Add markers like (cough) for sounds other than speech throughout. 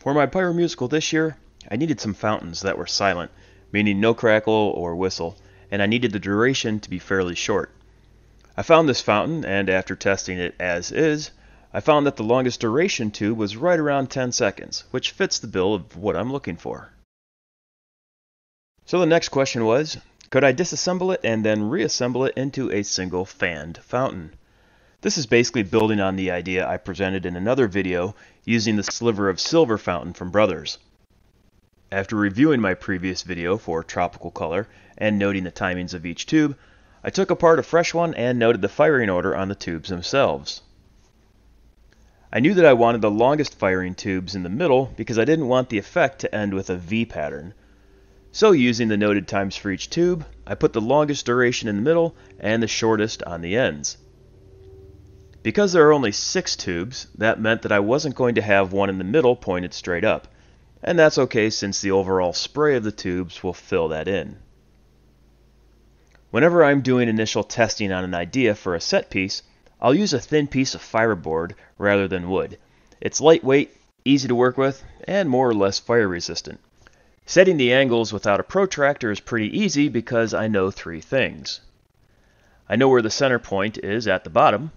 For my pyro musical this year, I needed some fountains that were silent, meaning no crackle or whistle, and I needed the duration to be fairly short. I found this fountain, and after testing it as is, I found that the longest duration tube was right around 10 seconds, which fits the bill of what I'm looking for. So the next question was, could I disassemble it and then reassemble it into a single fanned fountain? This is basically building on the idea I presented in another video using the sliver of silver fountain from Brothers. After reviewing my previous video for tropical color and noting the timings of each tube, I took apart a fresh one and noted the firing order on the tubes themselves. I knew that I wanted the longest firing tubes in the middle because I didn't want the effect to end with a V pattern. So using the noted times for each tube, I put the longest duration in the middle and the shortest on the ends. Because there are only six tubes, that meant that I wasn't going to have one in the middle pointed straight up, and that's okay since the overall spray of the tubes will fill that in. Whenever I'm doing initial testing on an idea for a set piece, I'll use a thin piece of fiberboard rather than wood. It's lightweight, easy to work with, and more or less fire resistant. Setting the angles without a protractor is pretty easy because I know three things. I know where the center point is at the bottom,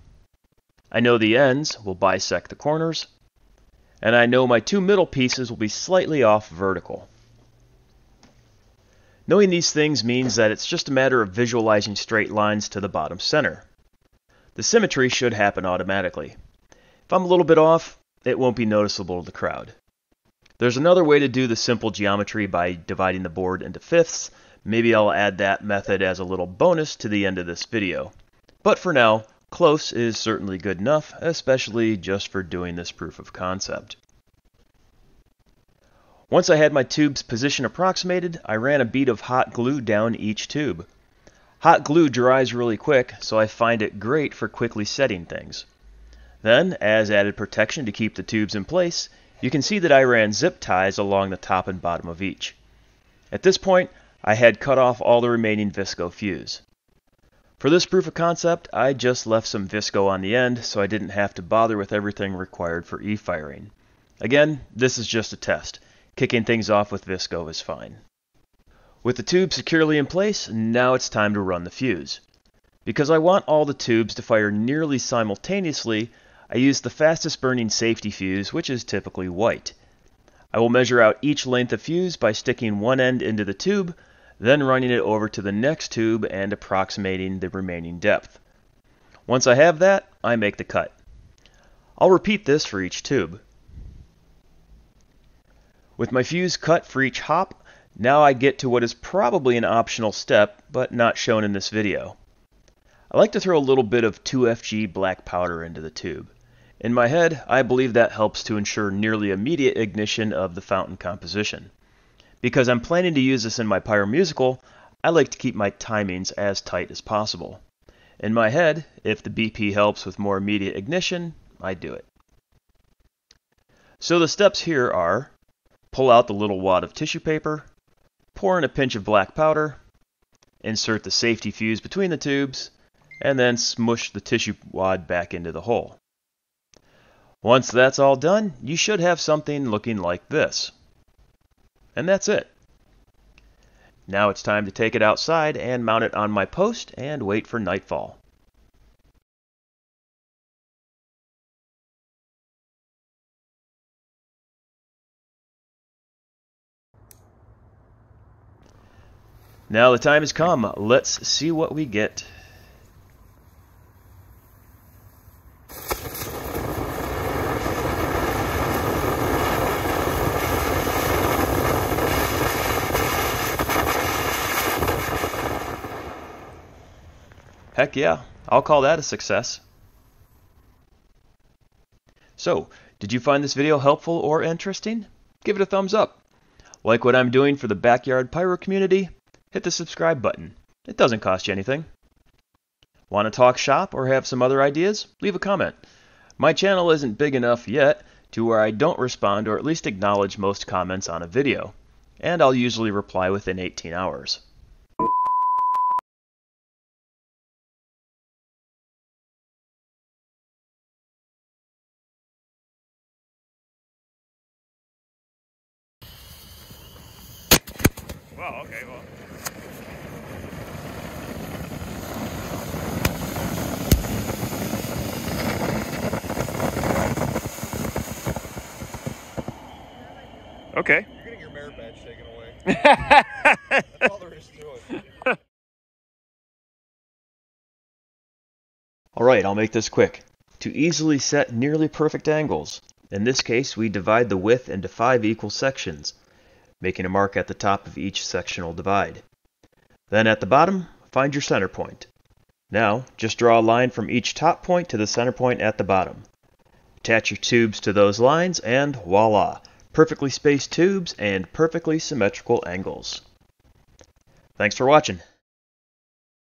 I know the ends will bisect the corners, and I know my two middle pieces will be slightly off vertical. Knowing these things means that it's just a matter of visualizing straight lines to the bottom center. The symmetry should happen automatically. If I'm a little bit off, it won't be noticeable to the crowd. There's another way to do the simple geometry by dividing the board into fifths. Maybe I'll add that method as a little bonus to the end of this video. But for now, Close is certainly good enough, especially just for doing this proof of concept. Once I had my tube's position approximated, I ran a bead of hot glue down each tube. Hot glue dries really quick, so I find it great for quickly setting things. Then, as added protection to keep the tubes in place, you can see that I ran zip ties along the top and bottom of each. At this point, I had cut off all the remaining visco fuse. For this proof of concept, I just left some visco on the end so I didn't have to bother with everything required for e-firing. Again, this is just a test. Kicking things off with visco is fine. With the tube securely in place, now it's time to run the fuse. Because I want all the tubes to fire nearly simultaneously, I use the fastest burning safety fuse, which is typically white. I will measure out each length of fuse by sticking one end into the tube, then running it over to the next tube and approximating the remaining depth. Once I have that, I make the cut. I'll repeat this for each tube. With my fuse cut for each hop, now I get to what is probably an optional step, but not shown in this video. I like to throw a little bit of 2FG black powder into the tube. In my head, I believe that helps to ensure nearly immediate ignition of the fountain composition. Because I'm planning to use this in my Pyro Musical, I like to keep my timings as tight as possible. In my head, if the BP helps with more immediate ignition, I do it. So the steps here are pull out the little wad of tissue paper, pour in a pinch of black powder, insert the safety fuse between the tubes, and then smush the tissue wad back into the hole. Once that's all done, you should have something looking like this. And that's it. Now it's time to take it outside and mount it on my post and wait for nightfall. Now the time has come. Let's see what we get. Heck yeah, I'll call that a success. So, did you find this video helpful or interesting? Give it a thumbs up. Like what I'm doing for the Backyard Pyro community? Hit the subscribe button. It doesn't cost you anything. Want to talk shop or have some other ideas? Leave a comment. My channel isn't big enough yet to where I don't respond or at least acknowledge most comments on a video, and I'll usually reply within 18 hours. Oh, okay, well. Okay. You're getting your merit badge taken away. (laughs) That's all there is to it. Alright, I'll make this quick. To easily set nearly perfect angles, in this case we divide the width into five equal sections, making a mark at the top of each sectional divide. Then at the bottom, find your center point. Now, just draw a line from each top point to the center point at the bottom. Attach your tubes to those lines and voila! Perfectly spaced tubes and perfectly symmetrical angles. Thanks for watching.